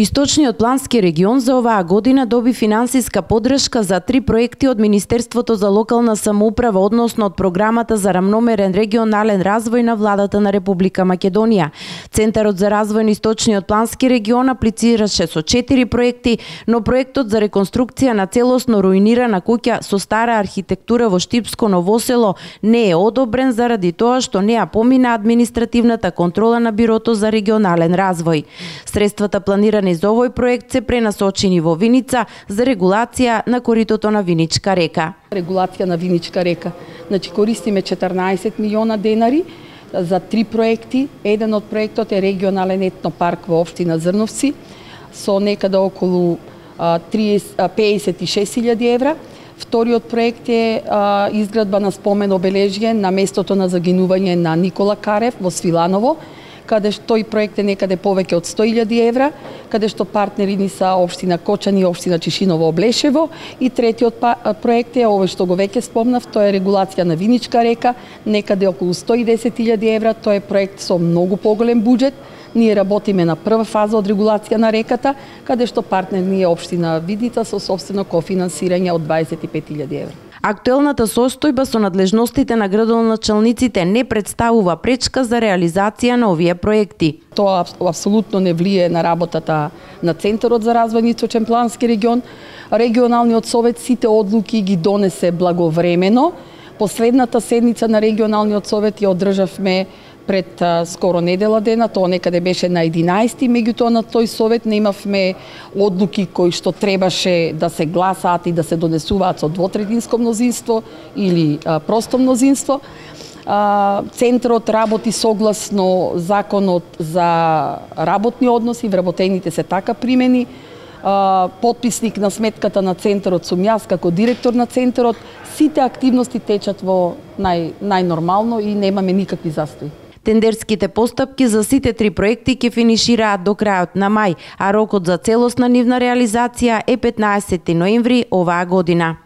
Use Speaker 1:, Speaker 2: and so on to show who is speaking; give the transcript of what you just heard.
Speaker 1: Источниот плански регион за оваа година доби финансиска подршка за три проекти од Министерството за локална самоуправа, односно од програмата за рамномерен регионален развој на владата на Република Македонија. Центарот за развој на Источниот плански регион аплицираше со четири проекти, но проектот за реконструкција на целосно руинирана куќа со стара архитектура во Штипско Новосело не е одобрен заради тоа што не ја помина административната контрола на Бирото за регионален развој. Средствата планирани планирани за овој проект се пренасочени во Виница за регулација на коритото на Виничка река.
Speaker 2: Регулација на Виничка река. Значи користиме 14 милиона денари за три проекти. Еден од проектот е регионален етнопарк во општина Зрновци со некаде околу 56.000 евра. Вториот проект е а, изградба на спомен обележје на местото на загинување на Никола Карев во Свиланово каде што тој проект е некаде повеќе од 100.000 евра, каде што партнери ни са општина Кочани и општина Чишиново Облешево и третиот па, проект е овој што го веќе спомнав, тоа е регулација на Виничка река, некаде околу 110.000 евра, тоа е проект со многу поголем буџет, Ние работиме на прва фаза од регулација на реката, каде што партнер ни е општина Видица со собствено кофинансирање од 25.000 евра.
Speaker 1: Актуелната состојба со надлежностите на градоначалниците не представува пречка за реализација на овие проекти.
Speaker 2: Тоа апсолутно не влие на работата на Центарот за развој на плански регион. Регионалниот совет сите одлуки ги донесе благовремено. Последната седница на регионалниот совет ја одржавме пред а, скоро недела дена, тоа некаде беше на 11, меѓутоа на тој совет не имавме одлуки кои што требаше да се гласаат и да се донесуваат со двотрединско мнозинство или а, просто мнозинство. А, центрот работи согласно законот за работни односи, вработените се така примени, подписник на сметката на центарот сум јас како директор на центарот. Сите активности течат во нај, најнормално и немаме никакви застои.
Speaker 1: Тендерските постапки за сите три проекти ќе финишираат до крајот на мај, а рокот за целосна нивна реализација е 15 ноември оваа година.